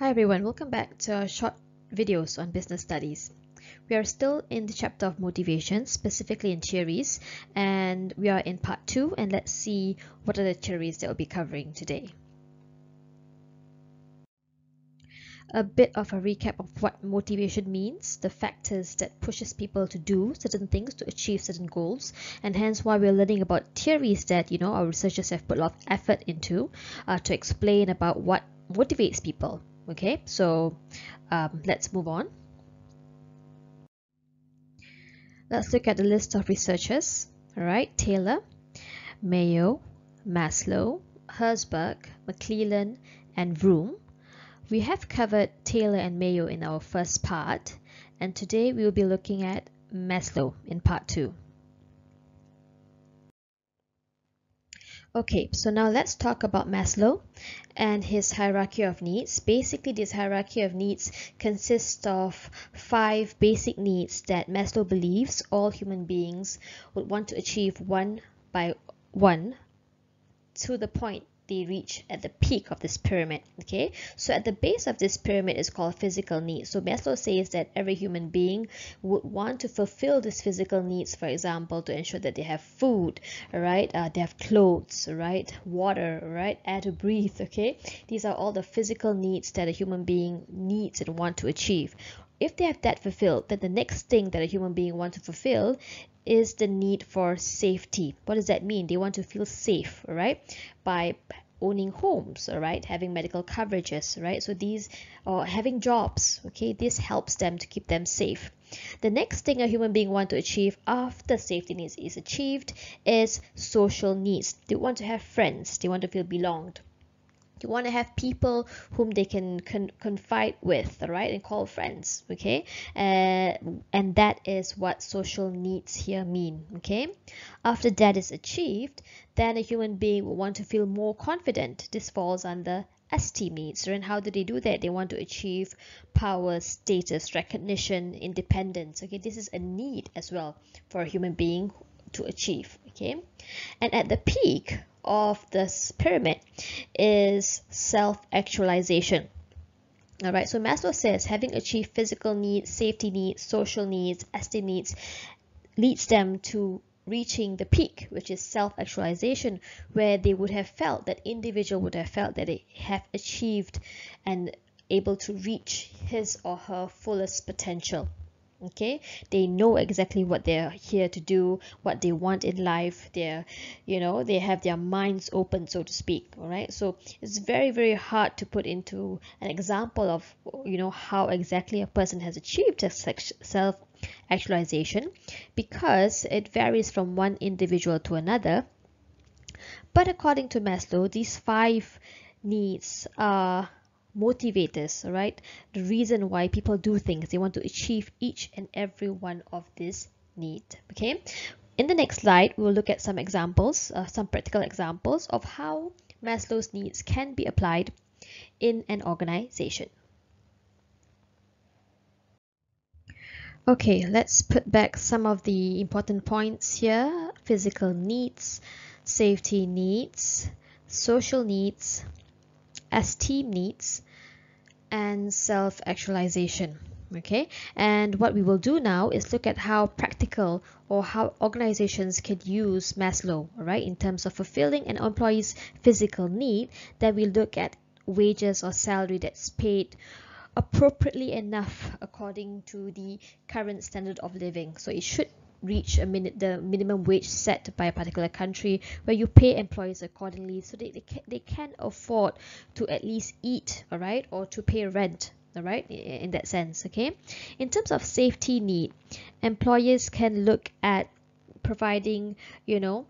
Hi everyone, welcome back to our short videos on business studies. We are still in the chapter of motivation, specifically in theories, and we are in part 2 and let's see what are the theories that we'll be covering today. A bit of a recap of what motivation means, the factors that pushes people to do certain things to achieve certain goals, and hence why we're learning about theories that you know our researchers have put a lot of effort into uh, to explain about what motivates people okay so um, let's move on. Let's look at the list of researchers. All right Taylor Mayo Maslow Herzberg McClelland and Vroom. We have covered Taylor and Mayo in our first part and today we will be looking at Maslow in part 2 Okay, so now let's talk about Maslow and his hierarchy of needs. Basically, this hierarchy of needs consists of five basic needs that Maslow believes all human beings would want to achieve one by one to the point they reach at the peak of this pyramid okay? So at the base of this pyramid is called physical needs. So Maslow says that every human being would want to fulfill these physical needs for example to ensure that they have food right? Uh, they have clothes right? Water right? Air to breathe okay? These are all the physical needs that a human being needs and want to achieve if they have that fulfilled, then the next thing that a human being wants to fulfill is the need for safety. What does that mean? They want to feel safe, right? By owning homes, all right, having medical coverages, right? So these, or having jobs, okay, this helps them to keep them safe. The next thing a human being want to achieve after safety needs is achieved is social needs. They want to have friends. They want to feel belonged you want to have people whom they can con- confide with right and call friends okay? Uh, and that is what social needs here mean okay? After that is achieved then a human being will want to feel more confident. This falls under esteem needs and how do they do that? They want to achieve power status recognition independence okay? This is a need as well for a human being to achieve okay? And at the peak of this pyramid is self-actualization. All right so maslow says having achieved physical needs safety needs social needs esteem needs leads them to reaching the peak which is self-actualization where they would have felt that individual would have felt that they have achieved and able to reach his or her fullest potential okay? They know exactly what they're here to do what they want in life. They're you know they have their minds open so to speak all right so it's very very hard to put into an example of you know how exactly a person has achieved self actualization because it varies from one individual to another. But according to Maslow these five needs are motivators right the reason why people do things they want to achieve each and every one of these needs okay? In the next slide we'll look at some examples uh, some practical examples of how Maslow's needs can be applied in an organization. Okay let's put back some of the important points here. Physical needs safety needs social needs esteem needs and self-actualization okay? And what we will do now is look at how practical or how organizations could use Maslow right in terms of fulfilling an employee's physical need then we look at wages or salary that's paid appropriately enough according to the current standard of living. So it should reach a minute the minimum wage set by a particular country where you pay employees accordingly. So they, they, can, they can afford to at least eat all right or to pay rent all right in that sense okay? In terms of safety need employers can look at providing you know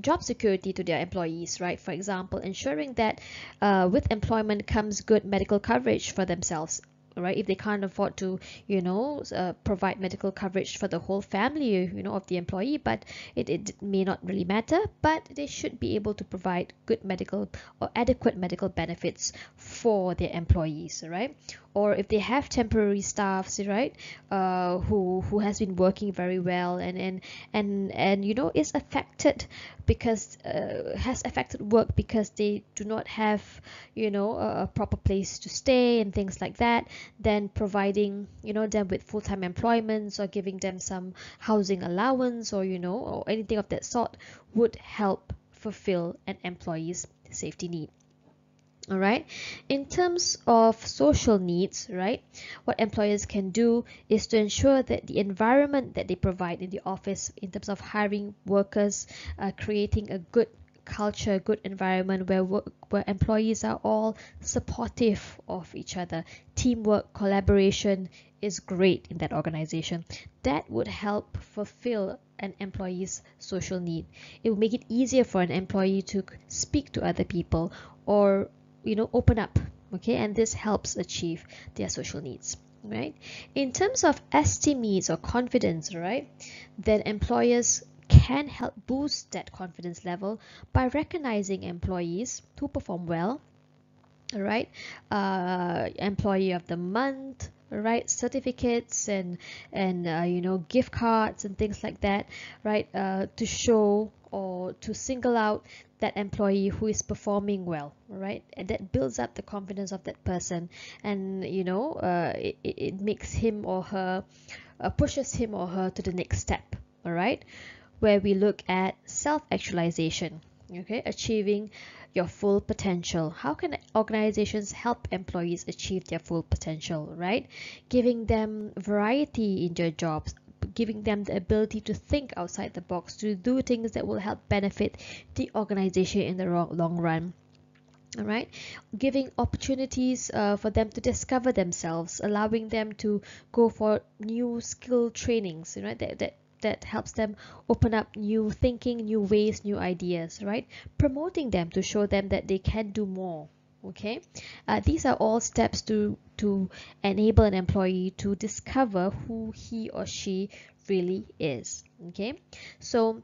job security to their employees right? For example ensuring that uh, with employment comes good medical coverage for themselves right if they can't afford to you know uh, provide medical coverage for the whole family you know of the employee but it, it may not really matter but they should be able to provide good medical or adequate medical benefits for their employees right or if they have temporary staffs right uh, who who has been working very well and and and and you know is affected because uh, has affected work because they do not have you know a, a, proper place to stay and things like that then providing you know them with full-time employments or giving them some housing allowance or you know or anything of that sort would help fulfill an employee's safety need all right in terms of social needs right what employers can do is to ensure that the environment that they provide in the office in terms of hiring workers uh, creating a good culture good environment where work, where employees are all supportive of each other. Teamwork collaboration is great in that organization. That would help fulfill an employee's social need. It will make it easier for an employee to speak to other people or you know open up okay? And this helps achieve their social needs right? In terms of esteem needs or confidence right then employers can help boost that confidence level by recognizing employees who perform well right? Uh, employee of the month right? Certificates and and uh, you know gift cards and things like that right? Uh, to show or to single out that employee who is performing well right and that builds up the confidence of that person. And you know uh, it, it makes him or her uh, pushes him or her to the next step all right where we look at self-actualization okay? Achieving your full potential. How can organizations help employees achieve their full potential right? Giving them variety in their jobs giving them the ability to think outside the box, to do things that will help benefit the organization in the long run. All right giving opportunities uh, for them to discover themselves allowing them to go for new skill trainings right that, that that helps them open up new thinking new ways new ideas right? Promoting them to show them that they can do more okay? Uh, these are all steps to to enable an employee to discover who he or she really is. Okay? So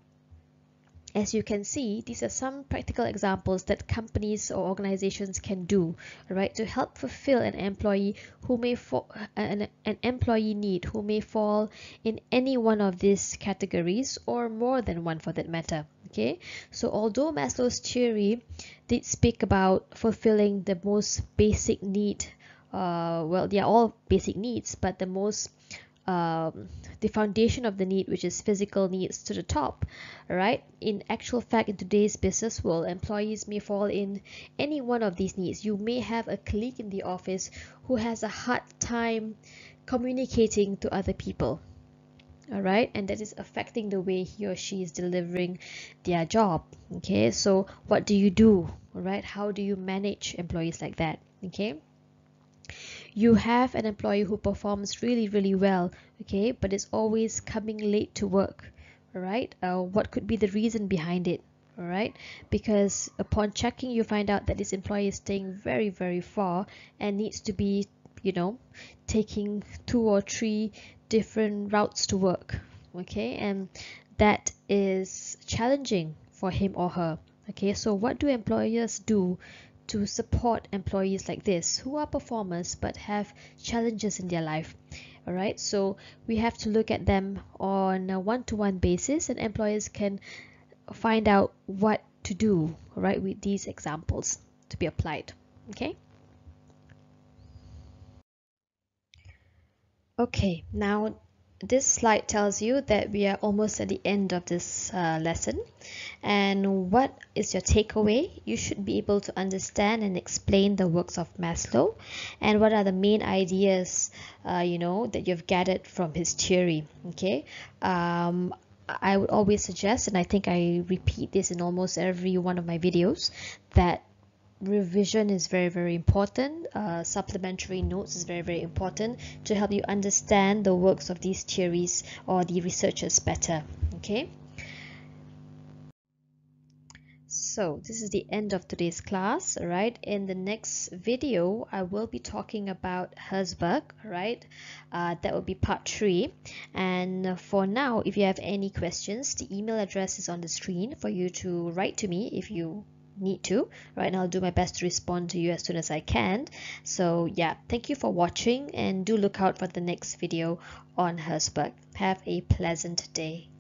as you can see these are some practical examples that companies or organizations can do right to help fulfill an employee who may fall an, an employee need who may fall in any one of these categories or more than one for that matter okay? So although maslow's theory did speak about fulfilling the most basic need uh, well they are all basic needs but the most um, the foundation of the need which is physical needs to the top right in actual fact in today's business world employees may fall in any one of these needs. You may have a colleague in the office who has a hard time communicating to other people all right and that is affecting the way he or she is delivering their job okay? So what do you do all right how do you manage employees like that okay you have an employee who performs really really well okay but is always coming late to work right uh, what could be the reason behind it all right because upon checking you find out that this employee is staying very very far and needs to be you know taking two or three different routes to work okay? And that is challenging for him or her okay? So what do employers do to support employees like this who are performers but have challenges in their life. All right so we have to look at them on a one-to-one basis and employers can find out what to do right with these examples to be applied okay? Okay now this slide tells you that we are almost at the end of this uh, lesson. And what is your takeaway? You should be able to understand and explain the works of maslow. And what are the main ideas uh, you know that you've gathered from his theory okay? Um, I would always suggest, and I think I repeat this in almost every one of my videos, that revision is very very important. Uh, supplementary notes is very very important to help you understand the works of these theories or the researchers better okay? So this is the end of today's class right in the next video i will be talking about herzberg right uh, that will be part three. And for now if you have any questions the email address is on the screen for you to write to me if you need to. Right and I'll do my best to respond to you as soon as I can. So yeah thank you for watching and do look out for the next video on Herzberg. Have a pleasant day